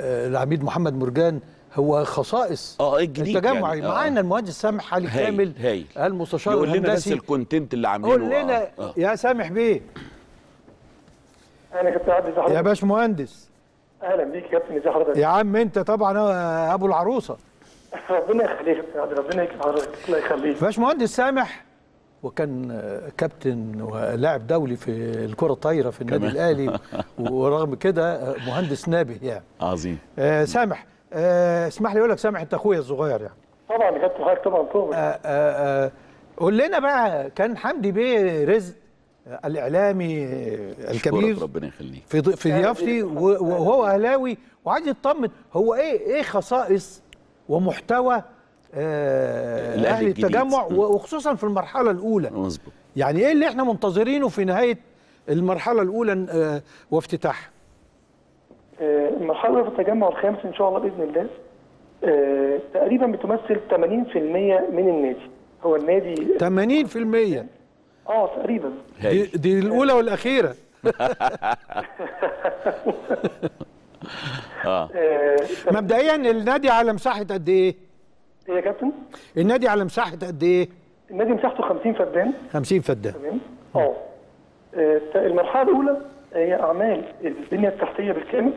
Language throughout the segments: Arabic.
آه، العميد محمد مرجان هو خصائص آه الجديد التجمع يعني. معانا المهندس سامح علي كامل هايل. المستشار يقول لنا بس الكونتنت اللي عاملينه. قول لنا آه. آه. يا سامح بيه. أهلا يا كابتن عبد يا حضرتك باش مهندس أهلا بيك يا كابتن ازي حضرتك يا عم أنت طبعا آه، أبو العروسة. ربنا يخليك يا ربنا حضرتك الله يخليك. باش مهندس سامح وكان كابتن ولاعب دولي في الكرة الطايرة في النادي. الأهلي ورغم كده مهندس نابه يعني. عظيم. آه، سامح. آه، اسمح لي أقول لك سامح أنت أخويا الصغير يعني. طبعا كابتن حضرتك طبعا فوق آه، آه، آه، قول لنا بقى كان حمدي بيه رزق الإعلامي الكبير ربنا يخليك. في في ضيافتي وهو أهلاوي وعايز يطمن هو إيه إيه خصائص ومحتوى أهلي الجديد. التجمع. وخصوصا في المرحلة الأولى. مظبوط. يعني إيه اللي إحنا منتظرينه في نهاية المرحلة الأولى آه وافتتاحها آه، المرحلة في التجمع الخامس إن شاء الله بإذن الله آه، تقريبا بتمثل 80% من النادي. هو النادي 80% آه تقريبا. دي, دي الأولى والأخيرة. آه، مبدئيا النادي على مساحه قد إيه؟ إيه يا كابتن؟ النادي على مساحة قد إيه؟ النادي مساحته 50 فدان. 50 فدان. تمام. آه المرحلة الأولى هي أعمال البنية التحتية بالكامل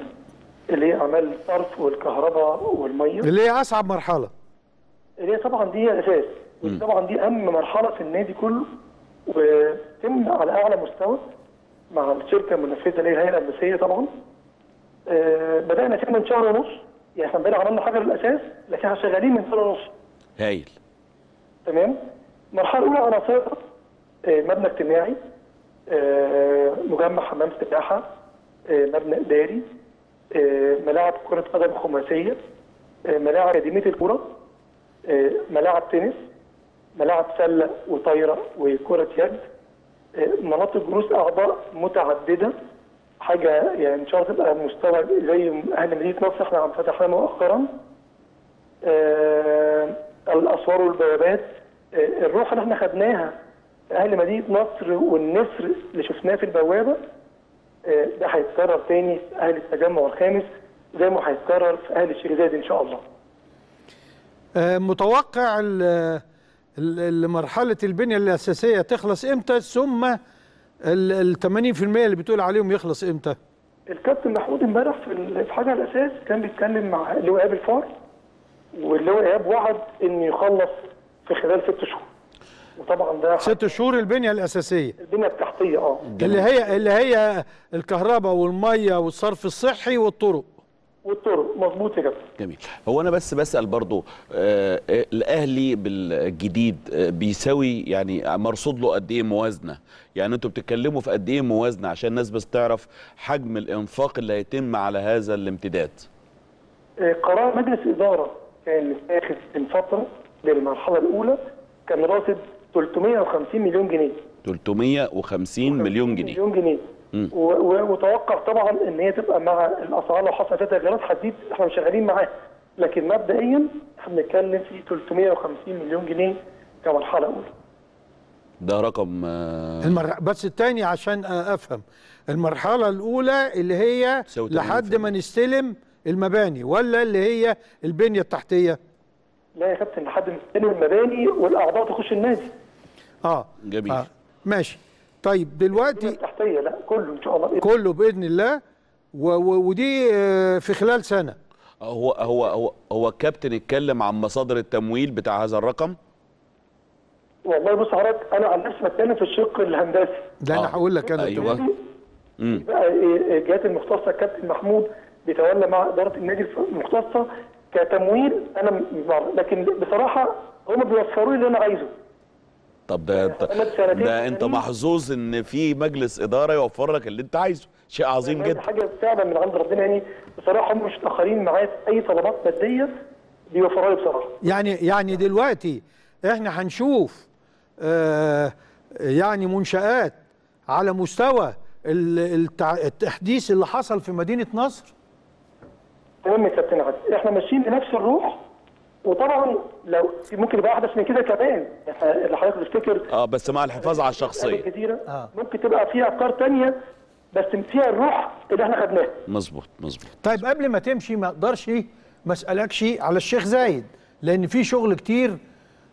اللي هي أعمال الصرف والكهرباء والمية. اللي هي أصعب مرحلة. اللي هي طبعا دي الأساس. طبعا دي أهم مرحلة في النادي كله وتم على أعلى مستوى مع الشركة المنفذة اللي هي الهيئة الهندسيه طبعا. آه بدأنا من شهر ونص. يعني إحنا بقينا عملنا حاجة للاساس لكن إحنا شغالين من سنة ونص. هايل. تمام؟ المرحلة الأولى عناصرها آه مبنى اجتماعي آه مجمع حمام سباحة آه مبنى إداري ملاعب كرة قدم خماسية ملاعب اكاديميه الكورة ملاعب تنس ملاعب سلة وطايرة وكرة يد مناطق جلوس أعضاء متعددة حاجة يعني إن شاء الله تبقى مستوى زي أهل مدينة نصر إحنا عم فتحناها مؤخرا آه الاسوار والبوابات آه الروح اللي إحنا خدناها أهل مدينة نصر والنسر اللي شفناه في البوابة آه ده هيتكرر تاني في أهل التجمع الخامس زي ما هيتكرر في أهل الشيخ زايد إن شاء الله. متوقع ال- ال- ال- مرحلة البنية الأساسية تخلص إمتى ثم ال ال 80% اللي بتقول عليهم يخلص إمتى؟ الكابتن محمود امبارح في حاجة على الأساس كان بيتكلم مع اللواء إيهاب الفار واللواء إيهاب وعد إنه يخلص في خلال ست شهور. وطبعا ده ست شهور البنية الأساسية البنية التحتية آه اللي هي اللي هي الكهرباء والمية والصرف الصحي والطرق والطرق مظبوط يا كابتن. جميل. هو أنا بس بسأل برضو آه آه، الأهلي بالجديد آه بيساوي يعني مرصود له قد إيه موازنة؟ يعني أنتوا بتتكلموا في قد إيه موازنة عشان الناس بس تعرف حجم الإنفاق اللي هيتم على هذا الامتداد؟ آه، قرار مجلس إدارة كان متاخد من فترة للمرحلة الأولى كان راصد 350 مليون جنيه. 350 مليون جنيه. مليون جنيه. وتوقع طبعا إن هي تبقى مع الأسعار لو حصل فيها تغييرات هتزيد إحنا مش شغالين معاها لكن مبدئيا إحنا بنتكلم في 350 مليون جنيه كمرحلة أولى ده رقم آه المر... بس التاني عشان آه، أفهم المرحلة الأولى اللي هي لحد 80%. ما نستلم المباني ولا اللي هي البنية التحتية؟ لا يا كابتن لحد ما تستلم المباني والأعضاء تخش النادي آه جميل. آه. ماشي طيب دلوقتي التحتية لا كله إن شاء الله بإذن كله بإذن الله. و... و... ودي آه، في خلال سنة. هو هو هو هو الكابتن اتكلم عن مصادر التمويل بتاع هذا الرقم؟ والله بص حضرتك أنا عن نفسي بتكلم في الشق الهندسي. ده أنا آه. هقول لك. امم بقى إيه الجهات المختصة الكابتن محمود بيتولى مع إدارة النادي المختصة كتمويل. أنا. لكن بصراحة هم بيوفروا لي اللي أنا عايزه. طب ده انت أنا سنتين ده انت. محظوظ ان في مجلس إدارة يوفر لك اللي انت عايزه. شيء عظيم دي جدا. حاجة فعلا من عند ربنا يعني بصراحة هم مش متأخرين معايا في أي طلبات مادية بيوفروها لي بصراحة. يعني يعني دلوقتي إحنا هنشوف آه يعني منشآت على مستوى التحديث اللي حصل في مدينة نصر. تمام يا كابتن عادل. إحنا ماشيين بنفس الروح وطبعا لو ممكن يبقى احدث من كده كمان. اللي حضرتك تفتكر آه بس مع الحفاظ على الشخصية. كتيرة. آه. ممكن تبقى في أفكار تانية بس فيها الروح اللي إحنا خدناها. مظبوط مظبوط. طيب قبل ما تمشي ما أقدرش ما أسألكش على الشيخ زايد لأن في شغل كتير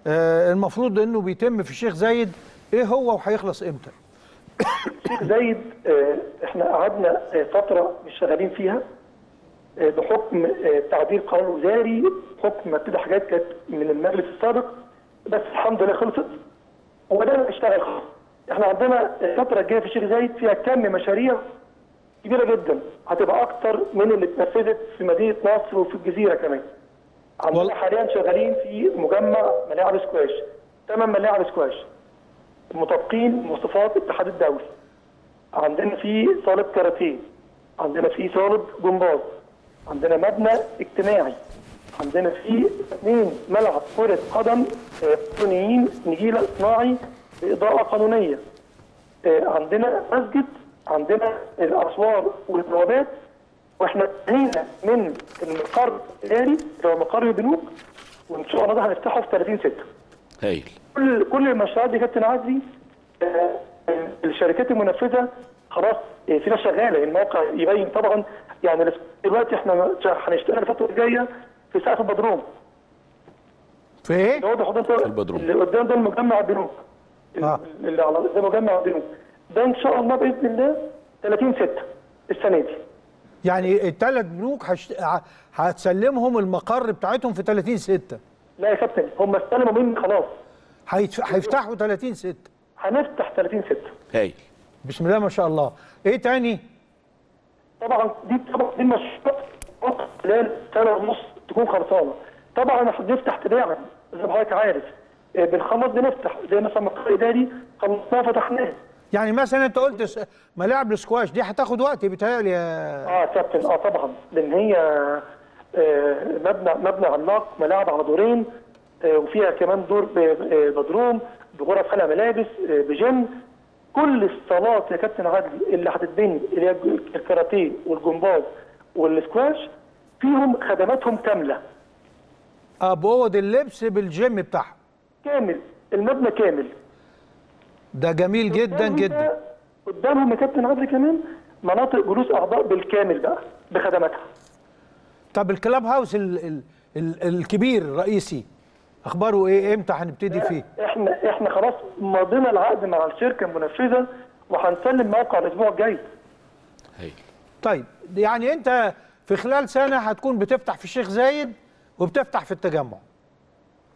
آه، المفروض إنه بيتم في الشيخ زايد. إيه هو وهيخلص إمتى؟ الشيخ زايد آه، إحنا قعدنا آه، فترة مش شغالين فيها. بحكم آه، تعديل قانون وزاري بحكم كده حاجات كانت من المجلس السابق بس الحمد لله خلصت وبدانا نشتغل خلاص. إحنا عندنا الفترة الجاية في الشيخ زايد فيها كم مشاريع كبيرة جدا هتبقى أكتر من اللي اتنفذت في مدينة نصر وفي الجزيرة كمان. عندنا وال- حاليا شغالين في مجمع ملاعب سكواش ثمان ملاعب سكواش مطابقين مواصفات الاتحاد الدولي. عندنا في صالة كاراتيه عندنا في صالة جمباز. عندنا مبنى اجتماعي. عندنا في اثنين ملعب كرة قدم آه، إلكترونيين نجيلة صناعي بإضاءة قانونية. آه، عندنا مسجد عندنا الأسوار والبوابات. وإحنا انتهينا من المقر الإداري اللي هو مقر البنوك وإن شاء الله ده هنفتحه في 30 6 هايل. كل كل المشروعات دي كابتن عزمي آه، الشركات المنفذة خلاص آه، فينا شغالة. الموقع يبين طبعا يعني دلوقتي إحنا هنشتغل الفترة الجاية في سقف البدروم. في إيه؟ اللي هو ده حضرتك في البدروم. اللي قدام ده المجمع البنوك. آه. اللي على ده مجمع البنوك. ده إن شاء الله بإذن الله 30 6 السنة دي. يعني الثلاث بنوك هشت... هتسلمهم المقر بتاعتهم في 30 6 لا يا كابتن هم استلموا مني خلاص. هيتف... هيفتحوا 30 6 هنفتح 30 6 هايل. بسم الله ما شاء الله. إيه تاني؟ طبعا دي طبعا دي مشروعات خلال سنة ونص تكون خلصانة. طبعا إحنا بنفتح تباعا زي ما حضرتك عارف. آه، بنخلص بنفتح. زي مثلا مقر إداري خلصناه فتحناه. يعني مثلا أنت قلت ملاعب السكواش دي هتاخد وقت بيتهيألي يا آه كابتن. آه طبعا. لأن هي آه، مبنى مبنى عملاق ملاعب على دورين آه، وفيها كمان دور بدروم بغرف خلع ملابس آه، بجيم. كل الصالات يا كابتن عدلي اللي هتتبني اللي هي الكاراتيه والجمباز والسكواش فيهم خدماتهم كاملة. آه بأوض اللبس بالجيم بتاعهم. كامل المبنى كامل. ده جميل جدا جدا. قدامهم يا كابتن عدلي كمان مناطق جلوس أعضاء بالكامل بقى بخدماتها. طب الكلاب هاوس ال... ال... ال... الكبير الرئيسي أخباره إيه؟ إمتى هنبتدي فيه؟ إحنا إحنا خلاص مضينا العقد مع الشركة المنفذة وهنسلم موقع الأسبوع الجاي. هايل طيب يعني أنت في خلال سنة هتكون بتفتح في الشيخ زايد وبتفتح في التجمع.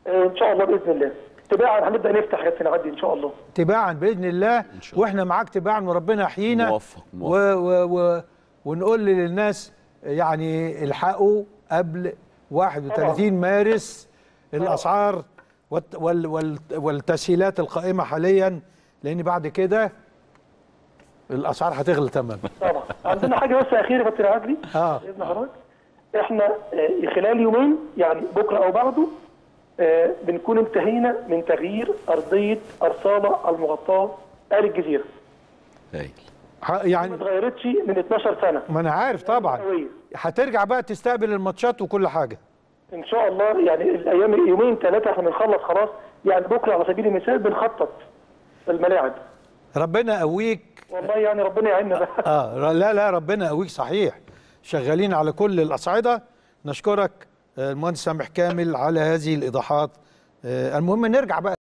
إن شاء الله بإذن الله. تباعا هنبدأ نفتح يا سيدنا عدي إن شاء الله. تباعا بإذن الله شاء الله. وإحنا معاك تباعا وربنا يحيينا. موفق، و... موفق. و... و... ونقول للناس يعني الحقوا قبل 31 مارس الأسعار والت... وال... وال... والتسهيلات القائمة حاليا لأن بعد كده الأسعار هتغلى تماما. طبعا. عندنا حاجة بس أخيرة يا كابتن عدلي آه. باذن حضرتك إحنا آه خلال يومين يعني بكرة أو بعده آه بنكون انتهينا من تغيير أرضية الصاله المغطاة آل الجزيرة. هايل. ح- ما يعني اتغيرتش من 12 سنة. ما أنا عارف طبعا. هترجع بقى تستقبل الماتشات وكل حاجة. إن شاء الله يعني الأيام يومين ثلاثة إحنا بنخلص خلاص. يعني بكرة على سبيل المثال بنخطط الملاعب. ربنا يقويك. والله يعني ربنا يعيننا بقى. آه لا لا ربنا يقويك صحيح. شغالين على كل الأصعدة. نشكرك آه، المهندس سامح كامل على هذه الإيضاحات. آه، المهم نرجع بقى.